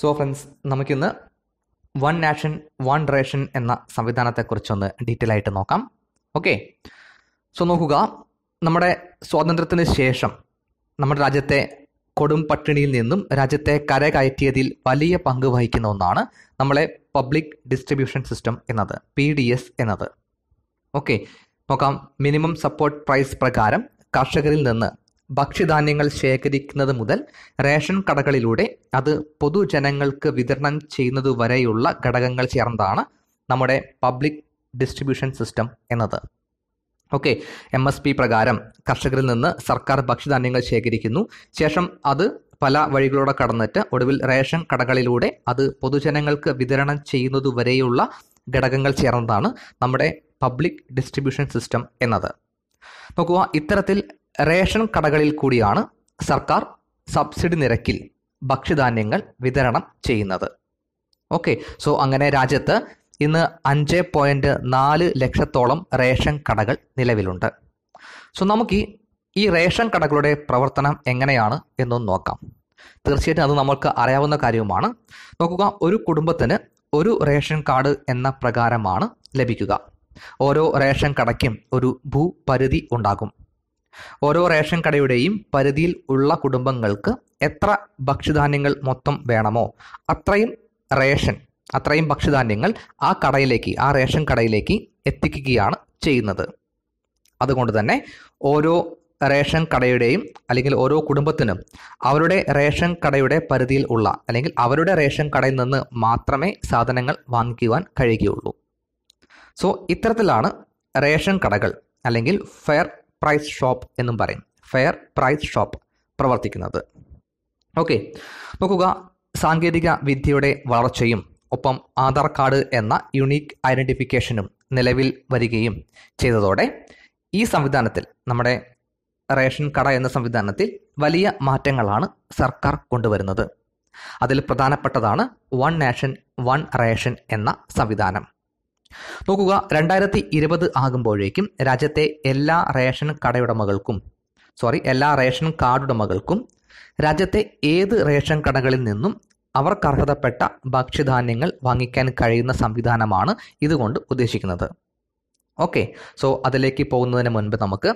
So friends നമുക്കിന്ന് one nation one ration എന്ന സംവിധാനത്തെക്കുറിച്ചൊന്ന് ഡീറ്റെയിൽ ആയിട്ട് നോക്കാം. ഓക്കെ സോ നോക്കുക നമ്മുടെ സ്വാതന്ത്ര്യത്തിന് ശേഷം നമ്മുടെ രാജ്യത്തെ കൊടും പട്ടിണിയിൽ നിന്നും രാജ്യത്തെ കരകയറ്റിയതിൽ വലിയ പങ്ക് വഹിക്കുന്ന ഒന്നാണ് നമ്മളെ പബ്ലിക് ഡിസ്ട്രിബ്യൂഷൻ സിസ്റ്റം എന്നത് പി ഡി എസ് എന്നത്. ഓക്കെ നോക്കാം മിനിമം സപ്പോർട്ട് പ്രൈസ് പ്രകാരം കർഷകരിൽ നിന്ന് ഭക്ഷ്യധാന്യങ്ങൾ ശേഖരിക്കുന്നത് മുതൽ റേഷൻ കടകളിലൂടെ അത് പൊതുജനങ്ങൾക്ക് വിതരണം ചെയ്യുന്നത് വരെയുള്ള ഘടകങ്ങൾ ചേർന്നതാണ് നമ്മുടെ പബ്ലിക് ഡിസ്ട്രിബ്യൂഷൻ സിസ്റ്റം എന്നത്. ഓക്കെ എം എസ് പി പ്രകാരം കർഷകരിൽ നിന്ന് സർക്കാർ ഭക്ഷ്യധാന്യങ്ങൾ ശേഖരിക്കുന്നു. ശേഷം അത് പല വഴികളോടെ കടന്നിട്ട് ഒടുവിൽ റേഷൻ കടകളിലൂടെ അത് പൊതുജനങ്ങൾക്ക് വിതരണം ചെയ്യുന്നത് വരെയുള്ള ഘടകങ്ങൾ ചേർന്നതാണ് നമ്മുടെ പബ്ലിക് ഡിസ്ട്രിബ്യൂഷൻ സിസ്റ്റം എന്നത്. നോക്കുക ഇത്തരത്തിൽ റേഷൻ കടകളിൽ കൂടിയാണ് സർക്കാർ സബ്സിഡി നിരക്കിൽ ഭക്ഷ്യധാന്യങ്ങൾ വിതരണം ചെയ്യുന്നത്. ഓക്കെ സോ അങ്ങനെ രാജ്യത്ത് ഇന്ന് അഞ്ച് പോയിന്റ് നാല് ലക്ഷത്തോളം റേഷൻ കടകൾ നിലവിലുണ്ട്. സോ നമുക്ക് ഈ റേഷൻ കടകളുടെ പ്രവർത്തനം എങ്ങനെയാണ് എന്നൊന്ന് നോക്കാം. തീർച്ചയായിട്ടും അത് നമ്മൾക്ക് അറിയാവുന്ന കാര്യവുമാണ്. നോക്കുക ഒരു കുടുംബത്തിന് ഒരു റേഷൻ കാർഡ് എന്ന പ്രകാരമാണ് ലഭിക്കുക. ഓരോ റേഷൻ കടയ്ക്കും ഒരു ഭൂപരിധി ഉണ്ടാകും. ഓരോ റേഷൻ കടയുടെയും പരിധിയിൽ ഉള്ള കുടുംബങ്ങൾക്ക് എത്ര ഭക്ഷ്യധാന്യങ്ങൾ മൊത്തം വേണമോ അത്രയും റേഷൻ അത്രയും ഭക്ഷ്യധാന്യങ്ങൾ ആ കടയിലേക്ക് ആ റേഷൻ കടയിലേക്ക് എത്തിക്കുകയാണ് ചെയ്യുന്നത്. അതുകൊണ്ട് തന്നെ ഓരോ റേഷൻ കടയുടെയും അല്ലെങ്കിൽ ഓരോ കുടുംബത്തിനും അവരുടെ റേഷൻ കടയുടെ പരിധിയിൽ ഉള്ള അല്ലെങ്കിൽ അവരുടെ റേഷൻ കടയിൽ നിന്ന് മാത്രമേ സാധനങ്ങൾ വാങ്ങിക്കുവാൻ കഴിയുകയുള്ളൂ. സോ ഇത്തരത്തിലാണ് റേഷൻ കടകൾ അല്ലെങ്കിൽ ഫെയർ പ്രൈസ് ഷോപ്പ് എന്നും പറയും. ഫെയർ പ്രൈസ് ഷോപ്പ് പ്രവർത്തിക്കുന്നത്. ഓക്കെ നോക്കുക സാങ്കേതിക വിദ്യയുടെ വളർച്ചയും ഒപ്പം ആധാർ കാർഡ് എന്ന യുണീക്ക് ഐഡന്റിഫിക്കേഷനും നിലവിൽ വരികയും ചെയ്തതോടെ ഈ സംവിധാനത്തിൽ നമ്മുടെ റേഷൻ കട എന്ന സംവിധാനത്തിൽ വലിയ മാറ്റങ്ങളാണ് സർക്കാർ കൊണ്ടുവരുന്നത്. അതിൽ പ്രധാനപ്പെട്ടതാണ് വൺ നാഷൻ വൺ റേഷൻ എന്ന സംവിധാനം. നോക്കുക രണ്ടായിരത്തി ഇരുപത് ആകുമ്പോഴേക്കും രാജ്യത്തെ എല്ലാ റേഷൻ കടയുടമകൾക്കും സോറി എല്ലാ റേഷൻ കാർഡുടമകൾക്കും രാജ്യത്തെ ഏത് റേഷൻ കടകളിൽ നിന്നും അവർക്ക് അർഹതപ്പെട്ട ഭക്ഷ്യധാന്യങ്ങൾ വാങ്ങിക്കാൻ കഴിയുന്ന സംവിധാനമാണ് ഇതുകൊണ്ട് ഉദ്ദേശിക്കുന്നത്. ഓക്കെ സോ അതിലേക്ക് പോകുന്നതിന് മുൻപ് നമുക്ക്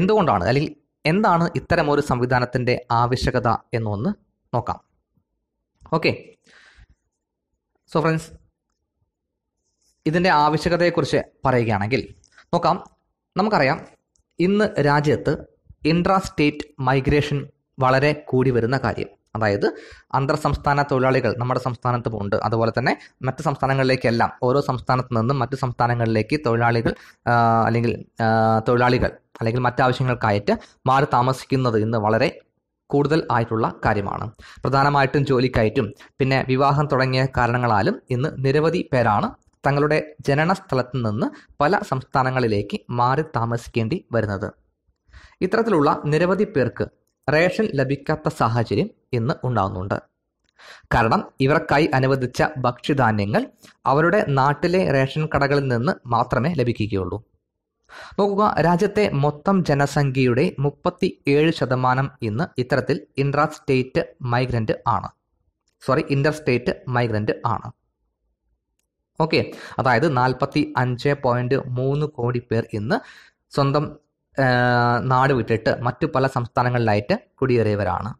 എന്തുകൊണ്ടാണ് അല്ലെങ്കിൽ എന്താണ് ഇത്തരം ഒരു സംവിധാനത്തിന്റെ ആവശ്യകത എന്നൊന്ന് നോക്കാം. ഓക്കെ സോ ഫ്രണ്ട്സ് ഇതിന്റെ ആവശ്യകതയെക്കുറിച്ച് പറയുകയാണെങ്കിൽ നോക്കാം. നമുക്കറിയാം ഇന്ന് രാജ്യത്ത് ഇൻട്രാ സ്റ്റേറ്റ് മൈഗ്രേഷൻ വളരെ കൂടി വരുന്ന കാര്യം. അതായത് അന്തർ സംസ്ഥാന തൊഴിലാളികൾ നമ്മുടെ സംസ്ഥാനത്തും ഉണ്ട്. അതുപോലെ തന്നെ മറ്റ് സംസ്ഥാനങ്ങളിലേക്കെല്ലാം ഓരോ സംസ്ഥാനത്തു നിന്നും മറ്റ് സംസ്ഥാനങ്ങളിലേക്ക് തൊഴിലാളികൾ അല്ലെങ്കിൽ തൊഴിലാളികൾ അല്ലെങ്കിൽ മറ്റാവശ്യങ്ങൾക്കായിട്ട് മാറി താമസിക്കുന്നത് ഇന്ന് വളരെ കൂടുതൽ ആയിട്ടുള്ള കാര്യമാണ്. പ്രധാനമായിട്ടും ജോലിക്കായിട്ടും പിന്നെ വിവാഹം തുടങ്ങിയ കാരണങ്ങളാലും ഇന്ന് നിരവധി പേരാണ് തങ്ങളുടെ ജനന നിന്ന് പല സംസ്ഥാനങ്ങളിലേക്ക് മാറി താമസിക്കേണ്ടി വരുന്നത്. ഇത്തരത്തിലുള്ള നിരവധി പേർക്ക് റേഷൻ ലഭിക്കാത്ത സാഹചര്യം ഇന്ന് ഉണ്ടാകുന്നുണ്ട് കാരണം ഇവർക്കായി അനുവദിച്ച ഭക്ഷ്യധാന്യങ്ങൾ അവരുടെ നാട്ടിലെ റേഷൻ കടകളിൽ നിന്ന് മാത്രമേ ലഭിക്കുകയുള്ളൂ. നോക്കുക രാജ്യത്തെ മൊത്തം ജനസംഖ്യയുടെ മുപ്പത്തി ഏഴ് ശതമാനം ഇന്ന് ഇത്തരത്തിൽ ഇൻട്രാ സ്റ്റേറ്റ് മൈഗ്രന്റ് ആണ്. സോറി ഇന്റർ സ്റ്റേറ്റ് മൈഗ്രന്റ് ആണ്. ഓക്കെ. അതായത് നാൽപ്പത്തി അഞ്ച് പോയിന്റ് മൂന്ന് കോടി പേർ ഇന്ന് സ്വന്തം നാട് വിട്ടിട്ട് മറ്റു പല സംസ്ഥാനങ്ങളിലായിട്ട് കുടിയേറിയവരാണ്.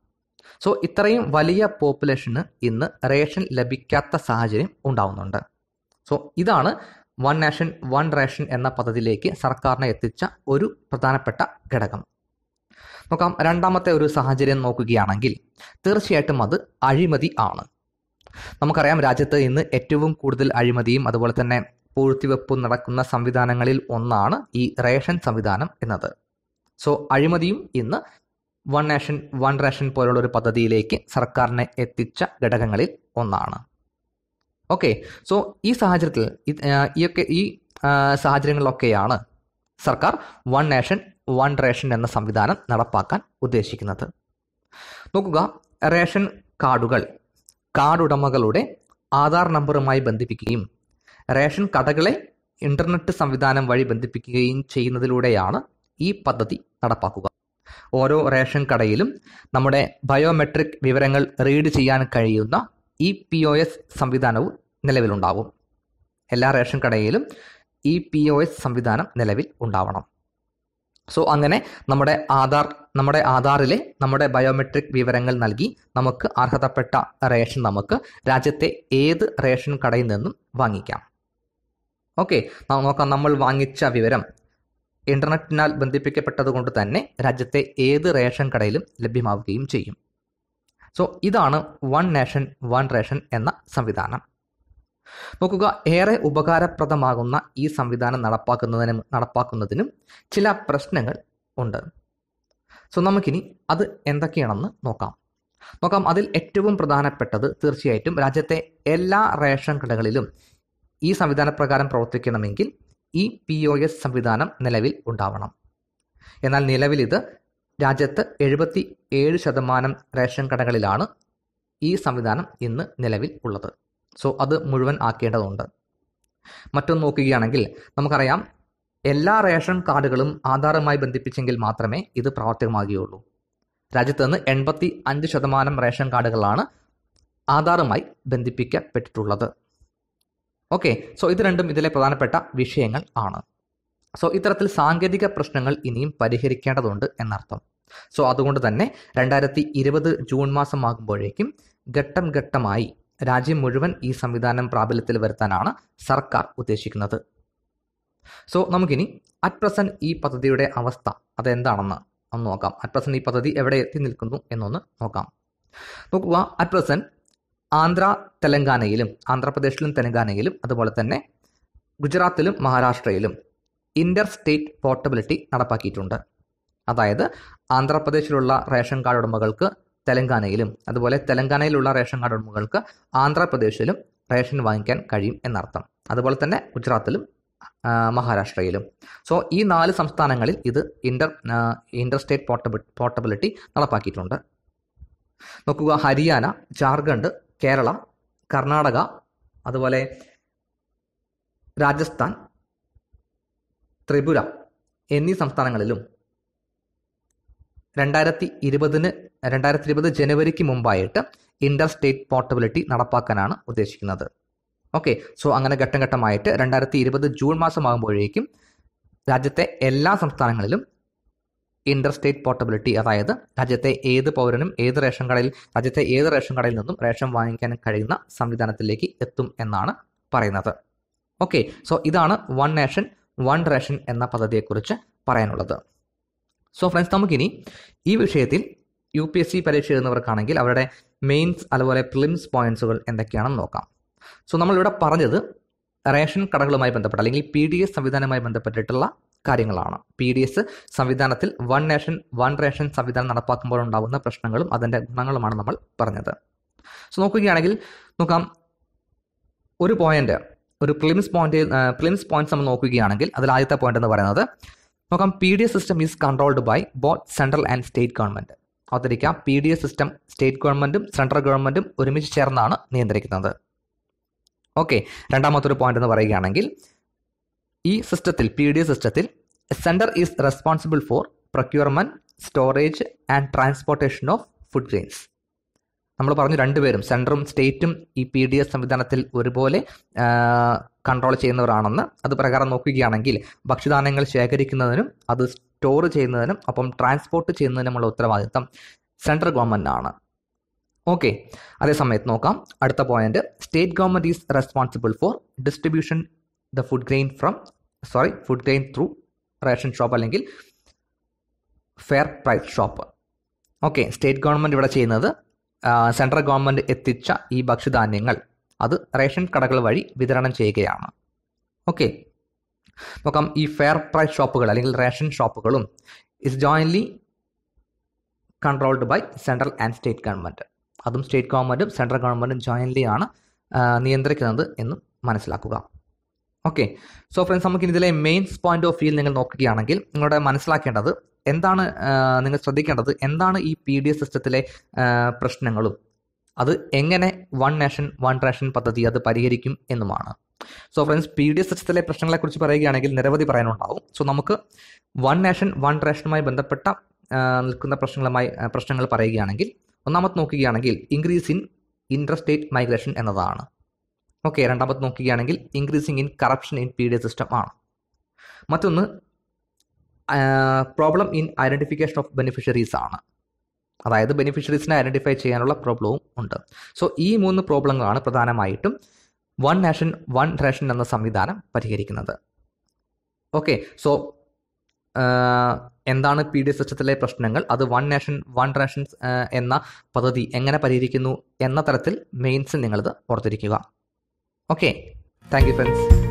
സോ ഇത്രയും വലിയ പോപ്പുലേഷന് ഇന്ന് റേഷൻ ലഭിക്കാത്ത സാഹചര്യം ഉണ്ടാവുന്നുണ്ട്. സോ ഇതാണ് വൺ നാഷൻ വൺ റേഷൻ എന്ന പദ്ധതിയിലേക്ക് സർക്കാരിനെ എത്തിച്ച ഒരു പ്രധാനപ്പെട്ട ഘടകം. നോക്കാം രണ്ടാമത്തെ ഒരു സാഹചര്യം നോക്കുകയാണെങ്കിൽ തീർച്ചയായിട്ടും അത് അഴിമതി ആണ്. നമുക്കറിയാം രാജ്യത്ത് ഇന്ന് ഏറ്റവും കൂടുതൽ അഴിമതിയും അതുപോലെ തന്നെ പൂഴ്ത്തിവെപ്പും നടക്കുന്ന സംവിധാനങ്ങളിൽ ഒന്നാണ് ഈ റേഷൻ സംവിധാനം എന്നത്. സോ അഴിമതിയും ഇന്ന് വൺ നേഷൻ വൺ റേഷൻ പോലുള്ള ഒരു പദ്ധതിയിലേക്ക് സർക്കാരിനെ എത്തിച്ച ഘടകങ്ങളിൽ ഒന്നാണ്. ഓക്കെ സോ ഈ സാഹചര്യത്തിൽ ഈയൊക്കെ ഈ സാഹചര്യങ്ങളിലൊക്കെയാണ് സർക്കാർ വൺ നേഷൻ വൺ റേഷൻ എന്ന സംവിധാനം നടപ്പാക്കാൻ ഉദ്ദേശിക്കുന്നത്. നോക്കുക റേഷൻ കാർഡുകൾ കാർഡ് ഉടമകളുടെ ആധാർ നമ്പറുമായി ബന്ധിപ്പിക്കുകയും റേഷൻ കടകളെ ഇന്റർനെറ്റ് സംവിധാനം വഴി ബന്ധിപ്പിക്കുകയും ചെയ്യുന്നതിലൂടെയാണ് ഈ പദ്ധതി നടപ്പാക്കുക. ഓരോ റേഷൻ കടയിലും നമ്മുടെ ബയോമെട്രിക് വിവരങ്ങൾ റീഡ് ചെയ്യാൻ കഴിയുന്ന ഇ പി ഒ എസ് സംവിധാനവും നിലവിലുണ്ടാവും. എല്ലാ റേഷൻ കടയിലും ഇ പി ഒ എസ് സംവിധാനം നിലവിൽ ഉണ്ടാവണം. സോ അങ്ങനെ നമ്മുടെ ആധാർ നമ്മുടെ ആധാറിലെ നമ്മുടെ ബയോമെട്രിക് വിവരങ്ങൾ നൽകി നമുക്ക് അർഹതപ്പെട്ട റേഷൻ നമുക്ക് രാജ്യത്തെ ഏത് റേഷൻ കടയിൽ നിന്നും വാങ്ങിക്കാം. ഓക്കെ നോക്കാം നമ്മൾ വാങ്ങിച്ച വിവരം. ഇന്റർനെറ്റിനാൽ ബന്ധിപ്പിക്കപ്പെട്ടതുകൊണ്ട് തന്നെ രാജ്യത്തെ ഏത് റേഷൻ കടയിലും ലഭ്യമാവുകയും ചെയ്യും. സോ ഇതാണ് വൺ നേഷൻ വൺ റേഷൻ എന്ന സംവിധാനം. നോക്കുക ഏറെ ഉപകാരപ്രദമാകുന്ന ഈ സംവിധാനം നടപ്പാക്കുന്നതിനും നടപ്പാക്കുന്നതിനും ചില പ്രശ്നങ്ങൾ ഉണ്ട്. സോ നമുക്കിനി അത് എന്തൊക്കെയാണെന്ന് നോക്കാം. നോക്കാം അതിൽ ഏറ്റവും പ്രധാനപ്പെട്ടത് തീർച്ചയായിട്ടും രാജ്യത്തെ എല്ലാ റേഷൻ കടകളിലും ഈ സംവിധാനപ്രകാരം പ്രവർത്തിക്കണമെങ്കിൽ ഈ പി ഒ എസ് സംവിധാനം നിലവിൽ ഉണ്ടാവണം. എന്നാൽ നിലവിൽ ഇത് രാജ്യത്ത് എഴുപത്തി ഏഴ് ശതമാനം റേഷൻ കടകളിലാണ് ഈ സംവിധാനം ഇന്ന് നിലവിൽ ഉള്ളത്. സോ അത് മുഴുവൻ ആക്കേണ്ടതുണ്ട്. മറ്റൊന്ന് നോക്കുകയാണെങ്കിൽ നമുക്കറിയാം എല്ലാ റേഷൻ കാർഡുകളും ആധാറുമായി ബന്ധിപ്പിച്ചെങ്കിൽ മാത്രമേ ഇത് പ്രാവർത്തികമാകുകയുള്ളൂ. രാജ്യത്ത് നിന്ന് എൺപത്തി അഞ്ച് ശതമാനം റേഷൻ കാർഡുകളാണ് ആധാറുമായി ബന്ധിപ്പിക്കപ്പെട്ടിട്ടുള്ളത്. ഓക്കെ സോ ഇത് രണ്ടും ഇതിലെ പ്രധാനപ്പെട്ട വിഷയങ്ങൾ ആണ്. സോ ഇത്തരത്തിൽ സാങ്കേതിക പ്രശ്നങ്ങൾ ഇനിയും പരിഹരിക്കേണ്ടതുണ്ട് എന്നർത്ഥം. സോ അതുകൊണ്ട് തന്നെ രണ്ടായിരത്തി ഇരുപത് ജൂൺ മാസം ആകുമ്പോഴേക്കും ഘട്ടം ഘട്ടമായി രാജ്യം മുഴുവൻ ഈ സംവിധാനം പ്രാബല്യത്തിൽ വരുത്താനാണ് സർക്കാർ ഉദ്ദേശിക്കുന്നത്. സോ നമുക്കിനി അറ്റ് പ്രസന്റ് ഈ പദ്ധതിയുടെ അവസ്ഥ അതെന്താണെന്ന് ഒന്ന് നോക്കാം. അറ്റ് പ്രസന്റ് ഈ പദ്ധതി എവിടെ എത്തി നിൽക്കുന്നു എന്നൊന്ന് നോക്കാം. നോക്കുക. അറ്റ് പ്രസന്റ് ആന്ധ്ര തെലങ്കാനയിലും ആന്ധ്രാപ്രദേശിലും തെലങ്കാനയിലും അതുപോലെ തന്നെ ഗുജറാത്തിലും മഹാരാഷ്ട്രയിലും ഇന്റർ സ്റ്റേറ്റ് പോർട്ടബിലിറ്റി നടപ്പാക്കിയിട്ടുണ്ട്. അതായത് ആന്ധ്രാപ്രദേശിലുള്ള റേഷൻ കാർഡ് ഉടമകൾക്ക് തെലങ്കാനയിലും അതുപോലെ തെലങ്കാനയിലുള്ള റേഷൻ കാർഡ് ഉടമകൾക്ക് ആന്ധ്രാപ്രദേശിലും റേഷൻ വാങ്ങിക്കാൻ കഴിയും എന്നർത്ഥം. അതുപോലെ തന്നെ ഗുജറാത്തിലും മഹാരാഷ്ട്രയിലും. സോ ഈ നാല് സംസ്ഥാനങ്ങളിൽ ഇത് inter inter state portable portability നടപ്പാക്കിയിട്ടുണ്ട്. നോക്കുക ഹരിയാന ജാർഖണ്ഡ് കേരള കർണാടക അതുപോലെ രാജസ്ഥാൻ ത്രിപുര എന്നീ സംസ്ഥാനങ്ങളിലും രണ്ടായിരത്തി ഇരുപതിന് രണ്ടായിരത്തി ഇരുപത് ജനുവരിക്ക് മുമ്പായിട്ട് ഇന്റർ സ്റ്റേറ്റ് പോർട്ടബിലിറ്റി നടപ്പാക്കാനാണ് ഉദ്ദേശിക്കുന്നത്. ഓക്കെ സോ അങ്ങനെ ഘട്ടം ഘട്ടമായിട്ട് രണ്ടായിരത്തി ഇരുപത് ജൂൺ മാസമാകുമ്പോഴേക്കും രാജ്യത്തെ എല്ലാ സംസ്ഥാനങ്ങളിലും ഇന്റർ സ്റ്റേറ്റ് പോർട്ടബിലിറ്റി അതായത് രാജ്യത്തെ ഏത് പൗരനും ഏത് റേഷൻ കടയിൽ രാജ്യത്തെ ഏത് റേഷൻ കടയിൽ നിന്നും റേഷൻ വാങ്ങിക്കാൻ കഴിയുന്ന സംവിധാനത്തിലേക്ക് എത്തും എന്നാണ് പറയുന്നത്. ഓക്കെ സോ ഇതാണ് വൺ നേഷൻ വൺ റേഷൻ എന്ന പദ്ധതിയെക്കുറിച്ച് പറയാനുള്ളത്. സോ ഫ്രണ്ട്സ് നമുക്കിനി ഈ വിഷയത്തിൽ യു പി എസ് സി പരീക്ഷ എഴുതുന്നവർക്കാണെങ്കിൽ അവരുടെ മെയിൻസ് അതുപോലെ പ്രിലിംസ് പോയിന്റ്സുകൾ എന്തൊക്കെയാണെന്ന് നോക്കാം. സോ നമ്മളിവിടെ പറഞ്ഞത് റേഷൻ കടകളുമായി ബന്ധപ്പെട്ട അല്ലെങ്കിൽ പി ഡി എസ് സംവിധാനവുമായി ബന്ധപ്പെട്ടിട്ടുള്ള കാര്യങ്ങളാണ്. പി ഡി എസ് സംവിധാനത്തിൽ വൺ നേഷൻ വൺ റേഷൻ സംവിധാനം നടപ്പാക്കുമ്പോൾ ഉണ്ടാകുന്ന പ്രശ്നങ്ങളും അതിന്റെ ഗുണങ്ങളുമാണ് നമ്മൾ പറഞ്ഞത്. സോ നോക്കുകയാണെങ്കിൽ നോക്കാം. ഒരു പോയിന്റ് ഒരു പ്രിലിംസ് പോയിന്റ് പ്രിലിംസ് പോയിന്റ്സ് നമ്മൾ നോക്കുകയാണെങ്കിൽ അതിൽ ആദ്യത്തെ പോയിന്റ് എന്ന് പറയുന്നത് നോക്കാം P D S system is controlled by both central and state government ഓർത്തിരിക്കാം P D S system state ഗവൺമെന്റും സെൻട്രൽ ഗവൺമെന്റും ഒരുമിച്ച് ചേർന്നാണ് നിയന്ത്രിക്കുന്നത്. ഓക്കെ രണ്ടാമത്തെ ഒരു പോയിന്റ് എന്ന് പറയുകയാണെങ്കിൽ ഈ സിസ്റ്റത്തിൽ പി ഡി എസ് സിസ്റ്റത്തിൽ centre is responsible for procurement storage and transportation of food grains നമ്മൾ പറഞ്ഞു രണ്ടുപേരും സെൻട്രും സ്റ്റേറ്റും ഈ പി ഡി എസ് സംവിധാനത്തിൽ ഒരുപോലെ കൺട്രോൾ ചെയ്യുന്നവരാണെന്ന് അത് പ്രകാരം നോക്കുകയാണെങ്കിൽ ഭക്ഷ്യധാന്യങ്ങൾ ശേഖരിക്കുന്നതിനും അത് സ്റ്റോർ ചെയ്യുന്നതിനും ഒപ്പം ട്രാൻസ്പോർട്ട് ചെയ്യുന്നതിനുമുള്ള ഉത്തരവാദിത്തം സെൻട്രൽ ഗവൺമെന്റാണ് ഓക്കെ അതേസമയത്ത് നോക്കാം. അടുത്ത point state government is responsible for distribution the food grain from sorry food grain through ration shop അല്ലെങ്കിൽ fair price shop okay state government ഇവിടെ ചെയ്യുന്നത് സെൻട്രൽ ഗവൺമെന്റ് എത്തിച്ച ഈ ഭക്ഷ്യധാന്യങ്ങൾ അത് റേഷൻ കടകൾ വഴി വിതരണം ചെയ്യുകയാണ്. ഓക്കെ നോക്കാം ഈ ഫെയർ പ്രൈസ് ഷോപ്പുകൾ അല്ലെങ്കിൽ ration ഷോപ്പുകളും is jointly controlled by central and state government അതും സ്റ്റേറ്റ് ഗവൺമെന്റും സെൻട്രൽ ഗവൺമെന്റും ജോയിൻലി ആണ് നിയന്ത്രിക്കുന്നത് എന്ന് മനസ്സിലാക്കുക. ഓക്കെ സോ ഫ്രണ്ട്സ് നമുക്ക് ഇതിലെ മെയിൻസ് പോയിന്റ് ഓഫ് വ്യൂ നിങ്ങൾ നോക്കുകയാണെങ്കിൽ നിങ്ങളുടെ മനസ്സിലാക്കേണ്ടത് എന്താണ് നിങ്ങൾ ശ്രദ്ധിക്കേണ്ടത്? എന്താണ് ഈ പി ഡി എസ് സിസ്റ്റത്തിലെ പ്രശ്നങ്ങളും? അത് എങ്ങനെ വൺ നേഷൻ വൺ റേഷൻ പദ്ധതി അത് പരിഹരിക്കും എന്നുമാണ്. So friends P D S സിസ്റ്റത്തിലെ പ്രശ്നങ്ങളെക്കുറിച്ച് പറയുകയാണെങ്കിൽ നിരവധി പറയാനുണ്ടാവും. സോ നമുക്ക് വൺ നേഷൻ വൺ റേഷനുമായി ബന്ധപ്പെട്ട നിൽക്കുന്ന പ്രശ്നങ്ങളുമായി പ്രശ്നങ്ങൾ പറയുകയാണെങ്കിൽ ഒന്നാമത് നോക്കുകയാണെങ്കിൽ increase in intra state migration എന്നതാണ്. ഓക്കെ രണ്ടാമത് നോക്കുകയാണെങ്കിൽ increasing in corruption in P D S system ആണ്. മറ്റൊന്ന് problem in identification of beneficiaries ആണ്. അതായത് ബെനിഫിഷ്യറീസിനെ ഐഡന്റിഫൈ ചെയ്യാനുള്ള പ്രോബ്ലവും ഉണ്ട്. സോ ഈ മൂന്ന് പ്രോബ്ലങ്ങളാണ് പ്രധാനമായിട്ടും വൺ നാഷൻ വൺ റേഷൻ എന്ന സംവിധാനം പരിഹരിക്കുന്നത്. ഓക്കെ സോ എന്താണ് പി ഡി സിസ്റ്റത്തിലെ പ്രശ്നങ്ങൾ? അത് വൺ നാഷൻ വൺ റേഷൻ എന്ന പദ്ധതി എങ്ങനെ പരിഹരിക്കുന്നു എന്ന തരത്തിൽ മെയിൻസ് നിങ്ങളിത് ഓർത്തിരിക്കുക. Okay thank you friends